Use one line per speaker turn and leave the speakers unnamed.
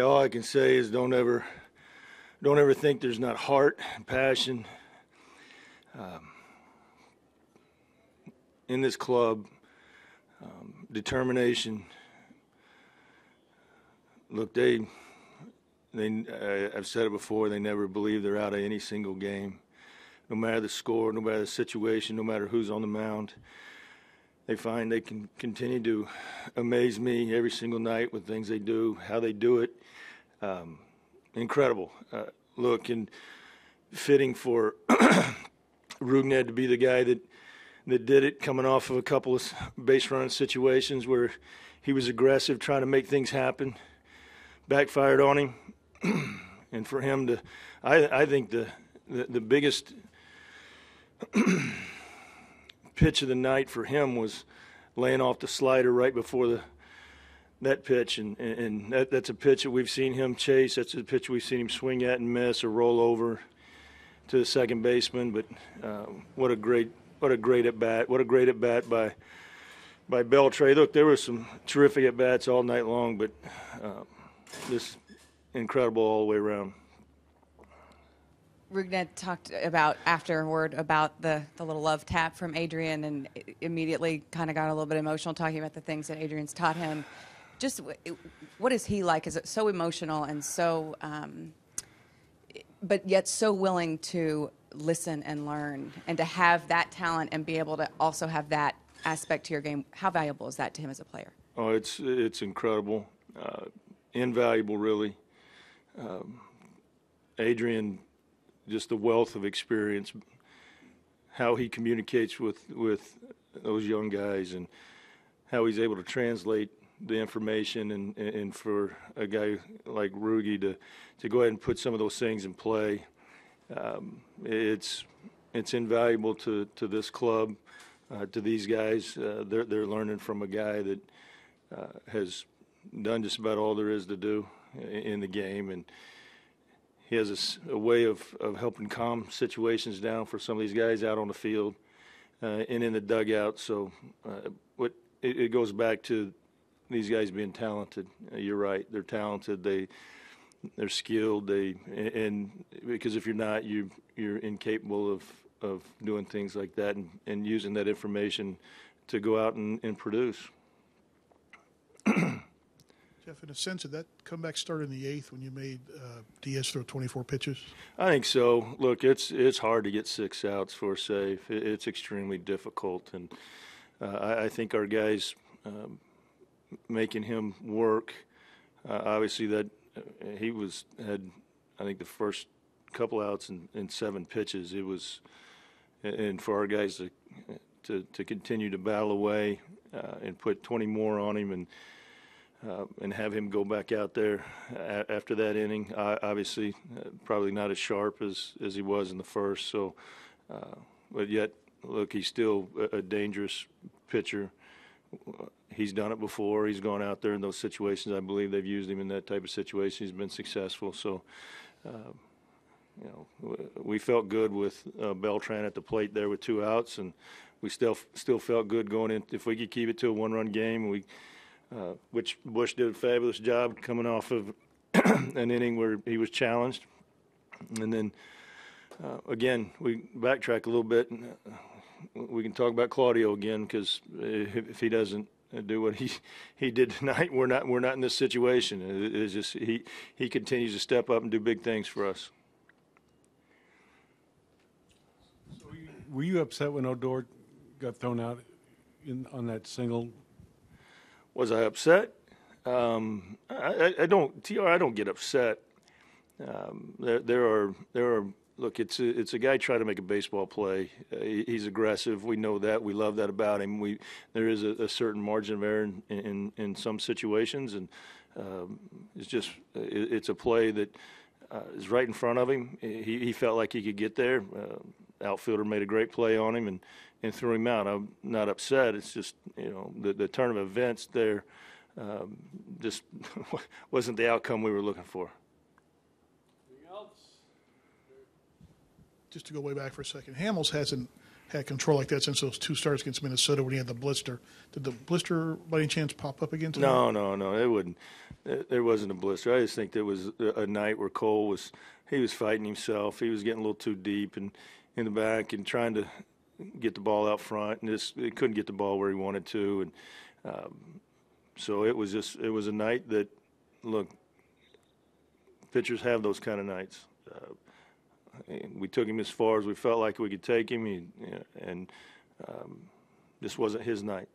All I can say is don't ever, don't ever think there's not heart, and passion um, in this club, um, determination. Look, they, they, I've said it before. They never believe they're out of any single game, no matter the score, no matter the situation, no matter who's on the mound they find they can continue to amaze me every single night with things they do, how they do it. Um, incredible. Uh, look, and fitting for Rougned to be the guy that that did it, coming off of a couple of base running situations where he was aggressive, trying to make things happen, backfired on him, and for him to, I, I think the the, the biggest pitch of the night for him was laying off the slider right before the that pitch, and, and that, that's a pitch that we've seen him chase. That's a pitch we've seen him swing at and miss or roll over to the second baseman. But uh, what a great, what a great at bat! What a great at bat by by Beltre. Look, there were some terrific at bats all night long, but uh, just incredible all the way around.
Rougned talked about afterward about the, the little love tap from Adrian and immediately kind of got a little bit emotional talking about the things that Adrian's taught him. Just what is he like? Is it so emotional and so, um, but yet so willing to listen and learn and to have that talent and be able to also have that aspect to your game? How valuable is that to him as a player?
Oh, it's it's incredible, uh, invaluable, really. Um, Adrian just the wealth of experience, how he communicates with with those young guys, and how he's able to translate the information, and and for a guy like Rugi to to go ahead and put some of those things in play, um, it's it's invaluable to to this club, uh, to these guys. Uh, they're they're learning from a guy that uh, has done just about all there is to do in the game, and he has a, a, way of, of helping calm situations down for some of these guys out on the field uh, and in the dugout. So uh, what it, it, goes back to these guys being talented. Uh, you're right; they're talented. They they're skilled. They and, and because if you're not, you you're incapable of of doing things like that and, and using that information to go out and, and produce.
Jeff, in a sense, did that comeback start in the eighth when you made uh, Diaz throw 24 pitches?
I think so. Look, it's it's hard to get six outs for a save. It's extremely difficult, and uh, I, think our guys um, making him work. Uh, obviously, that uh, he was had I think the first couple outs in, in seven pitches. It was, and for our guys to to, to continue to battle away uh, and put 20 more on him and uh, and have him go back out there a- after that inning. Uh, obviously, uh, probably not as sharp as, as he was in the first. So, uh, but yet, look, he's still a, a dangerous pitcher. He's done it before. He's gone out there in those situations. I believe they've used him in that type of situation. He's been successful. So, uh, you know, we felt good with uh, Beltran at the plate there with two outs, and we still still felt good going in. If we could keep it to a one-run game, we uh, which Bush did a fabulous job coming off of an inning where he was challenged. And then, uh, again, we backtrack a little bit. And, uh, we can talk about Claudio again because if, if, he doesn't do what he he did tonight, we're not we're not in this situation. It, it's just he he continues to step up and do big things for us.
So were you upset when Odor got thrown out in, on that single
was I upset? Um, I, I, don't, TR, I don't get upset. Um, there, there are, there are. Look, it's a, it's a guy trying to make a baseball play. Uh, he, he's aggressive. We know that. We love that about him. We there is a, a certain margin of error in, in, in some situations, and um, it's just it, it's a play that uh, is right in front of him. He, he felt like he could get there. Uh, outfielder made a great play on him and, and threw him out. I'm not upset. It's just you know the the turn of events there um, just wasn't the outcome we were looking for.
Just to go way back for a second, Hamels hasn't had control like that since those two starts against Minnesota when he had the blister. Did the blister by any chance pop up again today?
No, no, no. It wouldn't. There- There wasn't a blister. I just think there was a a night where Cole was he was fighting himself. He was getting a little too deep and in the back and trying to get the ball out front, and just couldn't get the ball where he wanted to, and um, so it was just it was a night that look. Pitchers have those kind of nights. Uh, we took him as far as we felt like we could take him, and um, this wasn't his night.